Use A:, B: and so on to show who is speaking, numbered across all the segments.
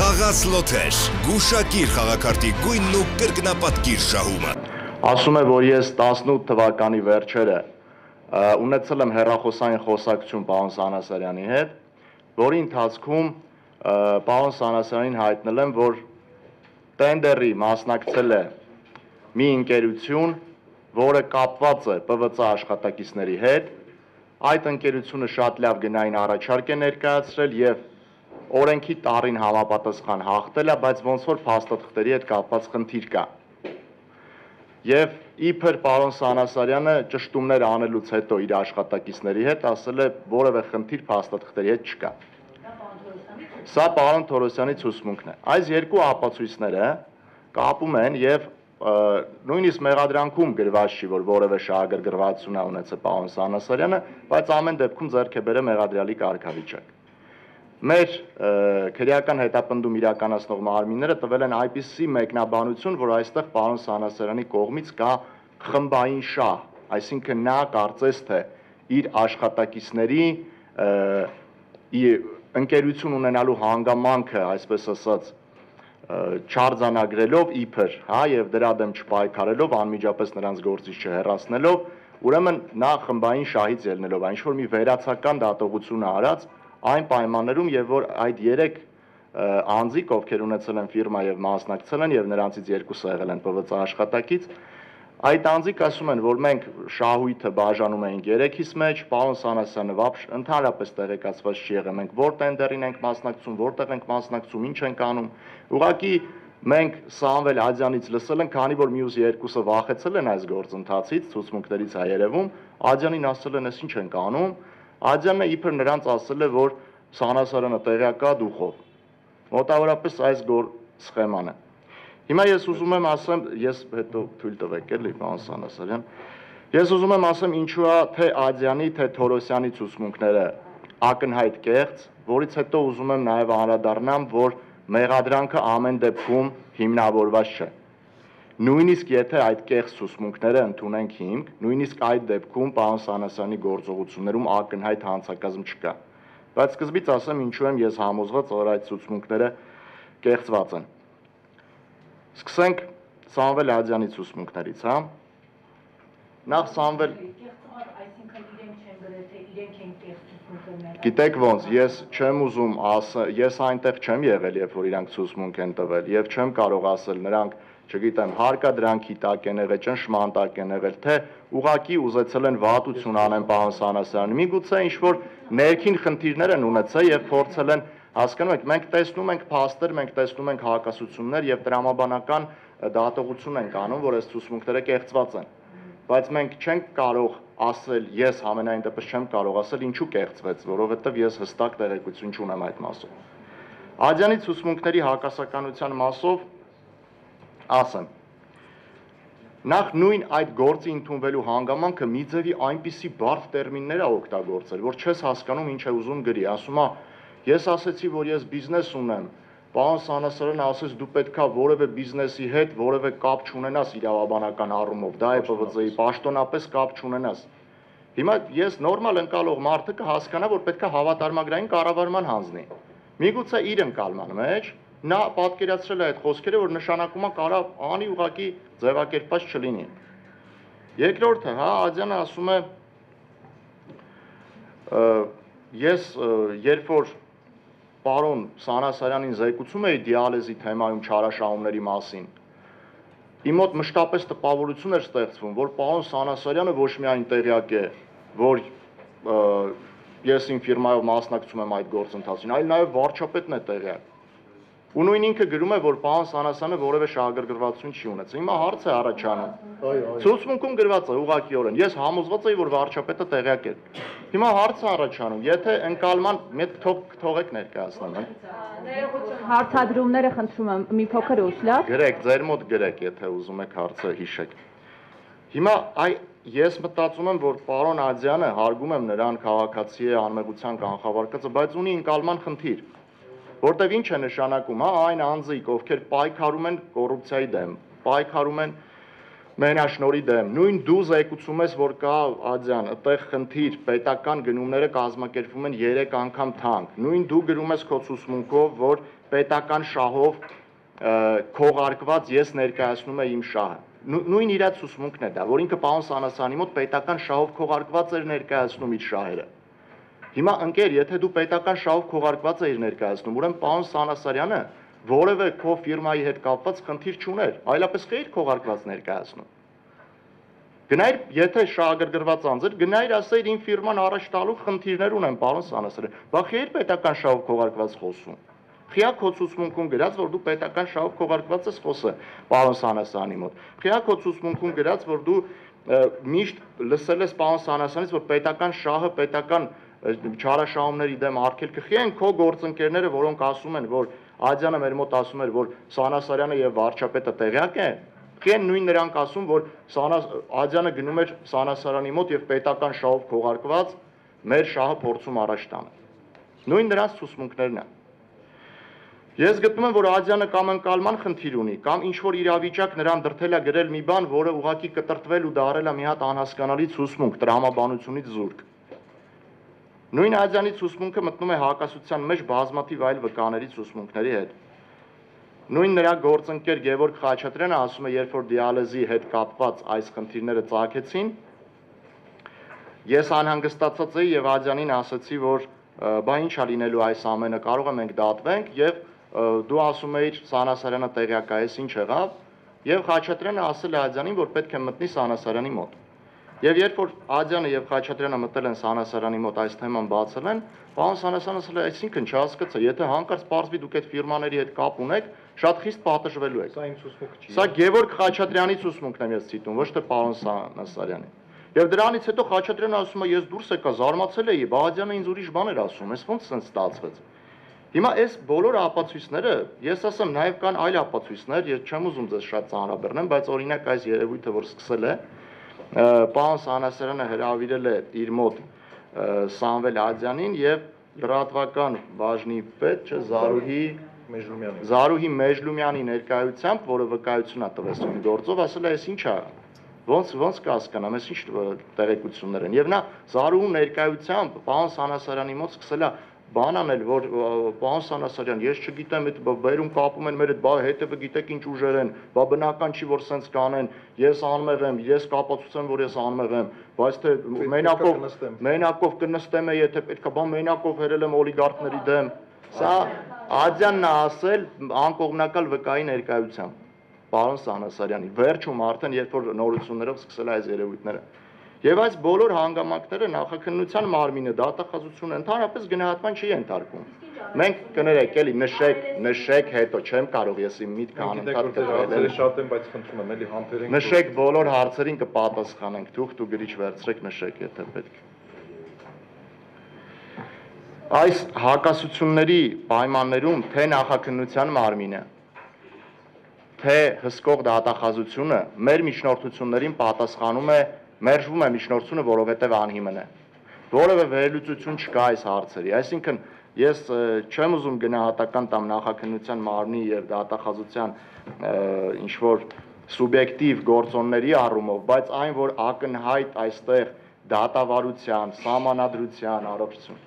A: Խաղաց լոթեր։ Գուշակիր խաղակարտի գույնն ու կրկնապատկիր շահումը։
B: Ասում է, որ ես 18 թվականի վերջերը ունեցել եմ հերախոսային խոսակցություն պարոն Սանասարյանի հետ, որի ընթացքում պարոն Սանասարյանին հայտնել եմ, որ տենդերի մասնակցել է մի ընկերություն, որը կապված է ՊՎՑ աշխատակիցների հետ, այդ ընկերությունը շատ լավ գնային առաջարկ է ներկայացրել եւ օրենքի տարին համապատասխան հաղթել է, բայց ոնց որ փաստաթղթերի հետ կապված խնդիր կա։ Եվ իբր պարոն Սանասարյանը ճշտումներ անելուց հետո իր աշխատակիցների հետ ասել է որևէ խնդիր փաստաթղթերի հետ չկա։ Սա պարոն Թորոսյանի ցուսմունքն է։ Այս երկու ապացույցները կապում են եւ նույնիսկ մեղադրանքում գրված չի, որ որևէ շահագրգռվածություն է ունեցել պարոն Սանասարյանը, բայց ամեն դեպքում ձեռք է բերել մեղադրյալի կարգավիճակ։ Մեր քրեական հետապնդում իրականացնող մարմինները տվել են այնպիսի մեկնաբանություն, որ այստեղ պարոն Սանասարյանի կողմից կա խմբային շահ, այսինքն նա կարծես թե իր աշխատակիցների ընկերություն ունենալու հանգամանքը, այսպես ասած, չարձանագրելով իբր, հա, եւ դրա դեմ չպայքարելով, անմիջապես նրանց գործից չհեռացնելով, ուրեմն նա խմբային շահից ելնելով, այնչ որ մի վերացական դատողություն արած այն պայմաններում եւ որ այդ 3 անձիկ, ովքեր ունեցել են ֆիրմա եւ մասնակցել են եւ նրանցից երկուսը եղել են ՊՎՑ աշխատակից, Այդ անձիկ ասում են, որ մենք շահույթը բաժանում էինք 3-ից մեջ, պարոն Սանասյանը վապշ ընդհանրապես տեղեկացված չի եղել, մենք որ տենդերին ենք մասնակցում, որտեղ ենք մասնակցում, ինչ ենք անում։ Ուղղակի մենք Սամվել Աջյանից լսել ենք, քանի որ մյուս երկուսը վախեցել են այս գործընթացից, ցուցմունքներից է երևում, Աջյանին ասել են, «Էս ինչ ենք անում»։ Աջյանը իբր նրանց ասել է, որ Սանասարյանը տեղյակա դուխով։ Մոտավորապես այս գոր սխեման է։ Հիմա ես ուզում եմ ասեմ, ես հետո թույլ տվեք էլի, պարոն Սանասարյան։ Ես ուզում եմ ասեմ ինչու է թե Ադյանի, թե Թորոսյանի ցուցմունքները ակնհայտ կեղծ, որից հետո ուզում եմ նաև անդրադառնամ, որ մեղադրանքը ամեն դեպքում հիմնավորված չէ։ Նույնիսկ եթե այդ կեղծ ցուցմունքները ընդունենք հիմք, նույնիսկ այդ դեպքում պարոն Սանասյանի գործողություններում ակնհայտ հանցակազմ չկա։ Բայց սկզբից ասեմ ինչու եմ ես համոզված, որ այդ ցուցմունքները կեղծված են։ Սկսենք Սամվել Աջյանի ցուսմունքներից, հա։ Նախ Սամվել Գիտեք ոնց, ես չեմ ուզում ասել, ես այնտեղ չեմ եղել, երբ որ իրանք ցուսմունք են տվել, եւ չեմ կարող ասել նրանք, չգիտեմ, հարկադրանքի տակ են եղել, ճնշման տակ են եղել, թե ուղակի ուզեցել են վատություն անեն պարոն Սանասյանը։ Միգուցե ինչ որ ներքին խնդիրներ են ունեցել եւ փորձել են Հասկանում եք, մենք տեսնում ենք փաստեր, մենք տեսնում ենք հակասություններ եւ տրամաբանական դատողություն ենք անում, որ այս ցուսմունքները կեղծված են։ Բայց մենք չենք կարող ասել, ես համենայն դեպս չեմ կարող ասել ինչու կեղծվեց, որովհետեւ ես հստակ տեղեկություն չունեմ այդ մասով։ Աջյանի ցուսմունքների հակասականության մասով ասեմ, Նախ նույն այդ գործի ընդունվելու հանգամանքը մի ձևի այնպիսի բարդ տերմիններ է օգտագործել, որ չես հասկանում ինչ է ուզում գրի, ասում է Ես ասեցի, որ ես բիզնես ունեմ։ Պարոն Սանասարյանը ասեց դու պետքա որևէ բիզնեսի հետ որևէ կապ չունենաս իրավաբանական առումով, դա է ՊՎԾ-ի պաշտոնապես կապ չունենաս։ Հիմա ես նորմալ ընկալող մարդը կհասկանա, որ պետքա հավատարմագրային կառավարման հանձնի։ Միգուցե իր ընկալման մեջ նա պատկերացրել է այդ խոսքերը, որ նշանակում է կարա անի ուղակի ձևակերպած չլինի։ Երկրորդը, հա, Աջյանը ասում է ես երբ որ պարոն Սանասարյանին զեկուցում էի դիալեզի թեմայում չարաշահումների մասին, իմ մոտ մշտապես տպավորություն էր ստեղծվում, որ պարոն Սանասարյանը ոչ միայն տեղյակ է, որ ես իմ ֆիրմայով մասնակցում եմ այդ գործընթացին, այլ նաև վարչապետն է տեղյակ։ Ու նույն ինքը գրում է, որ պարոն Սանասյանը որևէ շահագրգռվածություն չի ունեցել։ Հիմա հարց է առաջանում։ Ցուցմունքում գրված է ուղղակիորեն։ Ես համոզված եի, որ վարչապետը տեղյակ է։ Հիմա հարց է առաջանում, եթե ընկալման մեկ թող թողեք ներկայացնեմ, հա։
C: Հարցադրումները խնդրում եմ մի փոքր ուշ, լավ։
B: Գրեք, ձեր մոտ գրեք, եթե ուզում եք հարցը հիշեք։ Հիմա այ ես մտածում եմ, որ պարոն Աջյանը հարգում եմ նրան քաղաքացի է անմեղության կանխավարկածը, բայց ունի ընկալման խնդիր որտեվ ինչ է նշանակում, հա, այն անձիկ, ովքեր պայքարում են կոռուպցիայի դեմ, պայքարում են մենաշնորի դեմ։ Նույն դու զեկուցում ես, որ կա Ադյան, այդտեղ խնդիր, պետական գնումները կազմակերպվում են 3 անգամ թանկ։ Նույն դու գրում ես քո ցուսմունքով, որ պետական շահով քողարկված ես ներկայացնում եմ իմ շահը։ Նույն իր ցուսմունքն է դա, որ ինքը պարոն Սանասյանի մոտ պետական շահով քողարկված էր ներկայացնում իր շահերը։ Հիմա ընկեր, եթե դու պետական շահով քողարկված էիր ներկայացնում, ուրեմն պարոն Սանասարյանը որևէ քո ֆիրմայի հետ կապված խնդիր չուներ, այլապես խեիր քողարկված ներկայացնում։ Գնայր, եթե շահագրգռված անձեր, գնայր ասեիր իմ ֆիրման առաջ տալու խնդիրներ ունեմ, պարոն Սանասարյան։ Բա խեիր պետական շահով քողարկված խոսում։ Խիա կոծուցմունքում գրած, որ դու պետական շահով քողարկված ես խոսը, պարոն Սանասյանի մոտ։ Խիա կոծուցմունքում գրած, որ դու միշտ լսել ես պարոն Սանասյանից, որ պետական շահը պետական չարաշահումների դեմ արգելքը խի են քո գործընկերները, որոնք ասում են, որ Ադյանը մեր մոտ ասում էր, որ Սանասարյանը եւ վարչապետը տեղյակ են, Քեն նույն նրանք ասում, որ Սանաս Ադյանը գնում էր Սանասարանի մոտ եւ պետական շահով քողարկված մեր շահը փորձում առաջ տանել։ Նույն նրանց ցուսմունքներն են։ Ես գտնում եմ, որ Ադյանը կամ ընկալման խնդիր ունի, կամ ինչ որ իրավիճակ նրան դրթել է գրել մի բան, որը ուղակի կտրտվել ու դարել է մի հատ անհասկանալի ցուսմունք, տրամաբանությունից զուրկ։ Նույն Ադյանի ցուսմունքը մտնում է հակասության մեջ բազմաթիվ այլ վկաների ցուսմունքների հետ։ Նույն նրա գործընկեր Գևորգ Խաչատրյանը ասում է, երբ որ դիալեզի հետ կապված այս խնդիրները ծագեցին, ես անհանգստացած էի եւ Ադյանին ասացի, որ բա ի՞նչ է լինելու այս ամենը, կարող է մենք դատվենք եւ դու ասում էիր Սանասարյանը տեղյակ է, ինչ եղավ, եւ Խաչատրյանը ասել է Ադյանին, որ պետք է մտնի Սանասարյանի մոտ։ Եվ երբ որ Ադյանը եւ Խաչատրյանը մտել են Սանասարանի մոտ այս թեման բացել են, պարոն Սանասյանը ասել է, այսինքն չհասկացա, եթե հանկարծ պարզվի դուք այդ ֆիրմաների հետ կապ ունեք, շատ խիստ պատժվելու եք։
D: Սա իմ ցուսմունքը չի։
B: Սա Գևորգ Խաչատրյանի ցուսմունքն եմ ես ցիտում, ոչ թե պարոն Սանասարյանի։ Եվ դրանից հետո Խաչատրյանը ասում է, ես դուրս եկա, զարմացել էի, Բաղդյանը ինձ ուրիշ բան էր ասում, ես ո՞նց sense ստացվեց։ Հիմա այս բոլոր ապացույցները, ես ասեմ, նաև կան այլ ապացույցներ, ես չեմ ուզում ձեզ շատ ծանրաբեռնեմ, բայց օրինակ այս երևույթը, որ սկսել է, պարոն Սանասարյանը հրավիրել է իր մոտ Սամվել Ադյանին եւ լրատվական բաժնի պետ, չէ, Զարուհի
D: Մեժլումյանի։
B: Զարուհի Մեժլումյանի ներկայությամբ, որը վկայություն է տվել իր գործով, ասել է, «Էս ի՞նչ է»։ Ոնց ոնց կհասկանամ, ես ինչ տեղեկություններ են։ Եվ նա Զարուհու ներկայությամբ պարոն Սանասարյանի մոտ սկսել է բան անել, որ պարոն Սանասարյան, ես չգիտեմ, այդ բերում կապում են մեր այդ բա հետևը գիտեք ինչ ուժեր են, բա բնական չի որ սենց կանեն, ես անմեղ եմ, ես կապացուցեմ, որ ես անմեղ եմ, բայց թե մենակով մենակով կնստեմ է, եթե պետքա բա մենակով հերել եմ օլիգարխների դեմ։ Սա Ադյանն է ասել անկողմնակալ վկայի ներկայությամբ պարոն Սանասարյանի։ Վերջում արդեն երբ որ նորություններով սկսել է այս երևույթները Եվ այս բոլոր հանգամանքները նախաքննության մարմինը դատախազությունը ընդհանրապես գնահատման չի ենթարկում։ Մենք կներեք, էլի նշեք, նշեք հետո, չեմ կարող ես իմ միտքը անընդհատ
D: կտրել։ Շատ են, բայց խնդրում եմ, էլի համբերենք։
B: Նշեք բոլոր հարցերին կպատասխանենք, թուղթ ու գրիչ վերցրեք, նշեք, եթե պետք։ Այս հակասությունների պայմաններում թե նախաքննության մարմինը, թե հսկող դատախազությունը մեր միջնորդություններին պատասխանում է մերժվում է միջնորդությունը, որովհետև անհիմն է։ Որևէ վերլուծություն չկա այս հարցերի։ Այսինքն ես չեմ ուզում գնահատական տամ նախաքննության մարմնի եւ դատախազության ինչ որ սուբյեկտիվ գործոնների առումով, բայց այն որ ակնհայտ այստեղ դատավարության, սահմանադրության առողջություն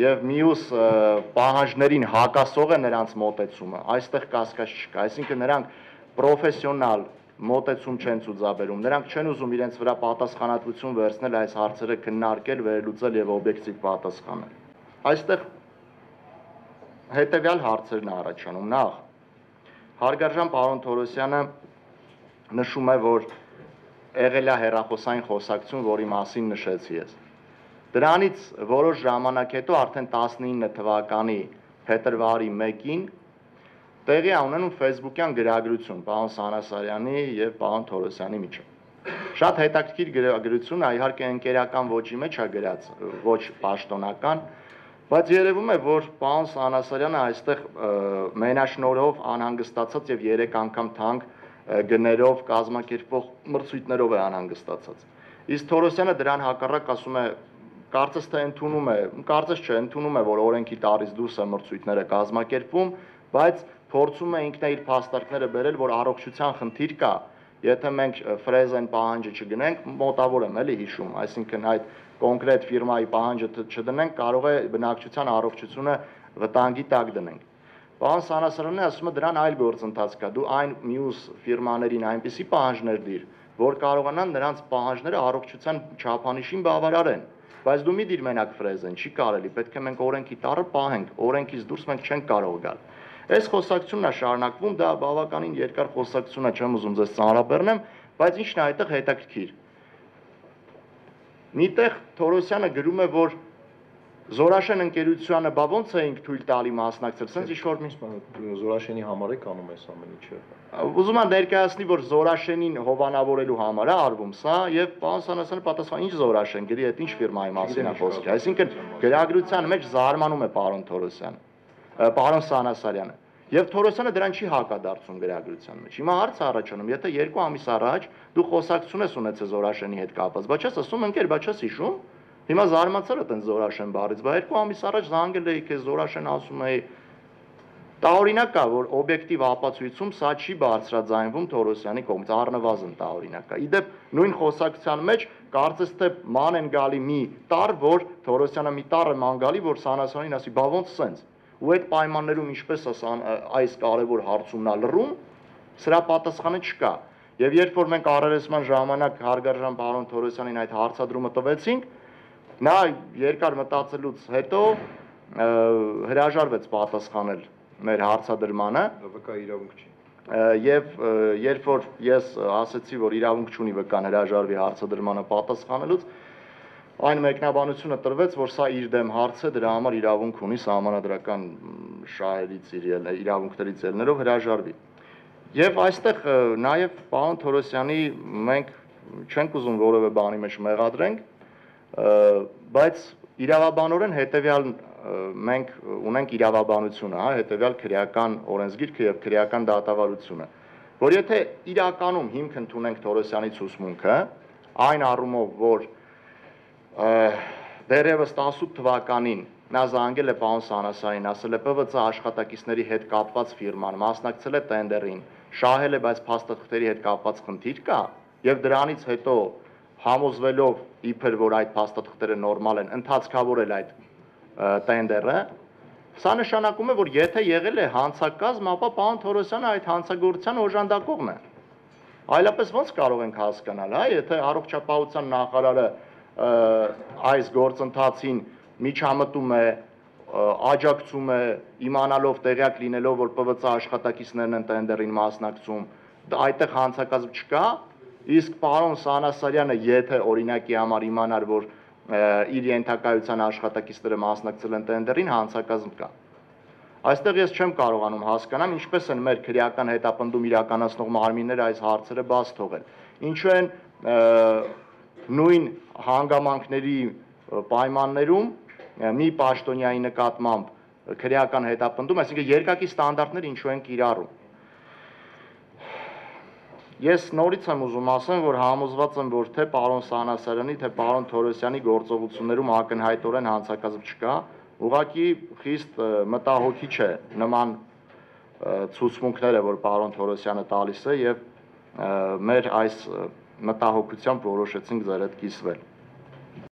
B: եւ մյուս պահանջներին հակասող է նրանց մոտեցումը, այստեղ կասկած չկա, այսինքն նրանք պրոֆեսիոնալ մոտեցում չեն ցուցաբերում։ Նրանք չեն ուզում իրենց վրա պատասխանատվություն վերցնել այս հարցերը քննարկել, վերլուծել եւ օբյեկտիվ պատասխանել։ Այստեղ հետեւյալ հարցերն առաջանում։ Նախ Հարգարժան պարոն Թորոսյանը նշում է, որ եղել է հերախոսային խոսակցություն, որի մասին նշեցի ես։ Դրանից որոշ ժամանակ հետո արդեն 19 թվականի փետրվարի 1-ին տեղի ունենում Facebook-յան գրագրություն պարոն Սանասարյանի եւ պարոն Թորոսյանի միջեւ։ Շատ հետաքրքիր գրագրություն իհարկե ընկերական ոչի մեջ է գրած, ոչ պաշտոնական, բայց երևում է, որ պարոն Սանասարյանը այստեղ մենաշնորհով անհանգստացած եւ 3 անգամ թանկ գներով կազմակերպող մրցույթներով է անհանգստացած։ Իսկ Թորոսյանը դրան հակառակ ասում է կարծես թե ընդունում է, կարծես չէ, ընդունում է, որ օրենքի տարից դուրս է մրցույթները կազմակերպվում, բայց փորձում է ինքն իր փաստարկները բերել, որ առողջության խնդիր կա եթե մենք ֆրեզեն պահանջը չգնենք, մոտավոր եմ էլի հիշում, այսինքն այդ կոնկրետ ֆիրմայի պահանջը չդնենք, կարող է բնակչության առողջությունը վտանգի տակ դնենք։ Պարոն Սանասարյանն ասում է դրան այլ գործընթաց կա։ Դու այն մյուս ֆիրմաներին այնպիսի պահանջներ դիր, որ կարողանան նրանց պահանջները առողջության չափանիշին բավարարեն։ Բայց դու մի դիր մենակ ֆրեզեն, չի կարելի, պետք է մենք օրենքի տառը պահենք, օրենքից դուրս մենք չենք կարող գալ։ Այս խոսակցությունն է շարունակվում, դա բավականին երկար խոսակցություն է, չեմ ուզում ձեզ ծանրաբեռնեմ, բայց ինչն է այդտեղ հետաքրքիր։ Միտեղ Թորոսյանը գրում է, որ Զորաշեն ընկերությանը բա ոնց էինք թույլ տալի մասնակցել, սենց ինչ որ մի
D: Զորաշենի համար է կանում այս ամեն ինչը։
B: Ուզում եմ ներկայացնի, որ Զորաշենին հովանավորելու համար է արվում սա եւ պարոն Սանասյանը պատասխան ինչ Զորաշեն գրի, այդ ինչ ֆիրմայի մասին է խոսքը։ Այսինքն գրագրության մեջ զարմանում է պարոն Թորոսյանը, պարոն Սանասարյանը։ Եվ Թորոսյանը դրան չի հակադարձում գրագրության մեջ։ Հիմա հարց է առաջանում, եթե երկու ամիս առաջ դու խոսակցություն ես ունեցել Զորաշենի հետ կապված, բայց չես ասում ընկեր, բայց չես հիշում։ Հիմա զարմացել է տենց Զորաշեն բառից, բայց երկու ամիս առաջ զանգել էի քեզ Զորաշեն ասում էի Տարօրինակ կա, որ օբյեկտիվ ապացույցում սա չի բարձրաձայնվում Թորոսյանի կողմից, առնվազն տարօրինակ կա։ Իդեպ նույն խոսակցության մեջ կարծես թե ման են գալի մի տար, որ Թորոսյանը մի տար է ման գալի, որ Սանասյանին ասի, բա ոնց սենց։ Ու այդ պայմաններում ինչպես է սան- այս կարևոր հարցումն ա լռում, սրա պատասխանը չկա։ Եւ երբ որ մենք առերեսման ժամանակ հարգարժան պարոն Թորոսյանին այդ հարցադրումը տվեցինք, նա երկար մտածելուց հետո հրաժարվեց պատասխանել մեր հարցադրմանը
D: ՎԿ իրավունք չի։
B: ը, երբ որ ես ասացի, որ իրավունք չունի վկան հրաժարվի հարցադրմանը պատասխանելուց, այն մեկնաբանությունը տրվեց, որ սա իր դեմ հարց է, դրա համար իրավունք ունի սահմանադրական մ, շահերից իր իրավունքներից ելնելով հրաժարվի։ Եվ այստեղ նաև պարոն Թորոսյանի մենք չենք ուզում որևէ բանի մեջ մեղադրենք, բայց իրավաբանորեն հետեւյալ մենք ունենք իրավաբանությունը, հա, հետեւյալ քրեական օրենսգիրքը եւ քրեական դատավարությունը, որ եթե իրականում հիմք ընդունենք Թորոսյանի ցուսմունքը, այն առումով, որ ը, դեռևս 18 թվականին նա զանգել է պարոն Սանասարին, ասել է ՊՎՑ աշխատակիցների հետ կապված ֆիրման, մասնակցել է տենդերին, շահել է, բայց փաստաթղթերի հետ կապված խնդիր կա, եւ դրանից հետո համոզվելով իբր որ այդ փաստաթղթերը նորմալ են, ընդհանցքավորել այդ տենդերը, սա նշանակում է, որ եթե եղել է հանցակազմ, ապա պարոն Թորոսյանը այդ հանցագործության օժանդակողն է։ Այլապես ո՞նց կարող ենք հասկանալ, հա, եթե առողջապահության նախարարը այս գործընթացին միջամտում է, աջակցում է, իմանալով տեղյակ լինելով, որ ՊՎՑ աշխատակիցներն են տենդերին մասնակցում, այդտեղ հանցակազմ չկա, իսկ պարոն Սանասարյանը, եթե օրինակի համար իմանար, որ իր ենթակայության աշխատակիցները մասնակցել են տենդերին, հանցակազմ կա։ Այստեղ ես չեմ կարողանում հասկանամ ինչպես են մեր քրեական հետապնդում իրականացնող մարմինները այս հարցերը բաց թողել։ Ինչու են նույն հանգամանքների պայմաններում մի պաշտոնյայի նկատմամբ քրեական հետապնդում, այսինքն երկակի ստանդարտներ ինչու են կիրառում։ Ես նորից եմ ուզում ասեմ, որ համոզված եմ, որ թե պարոն Սանասարյանի, թե պարոն Թորոսյանի գործողություններում ակնհայտորեն հանցակազմ չկա, ուղղակի խիստ մտահոգիչ է նման ցուցմունքները, որ պարոն Թորոսյանը տալիս է եւ մեր այս մտահոգությամբ որոշեցինք ձեր հետ կիսվել։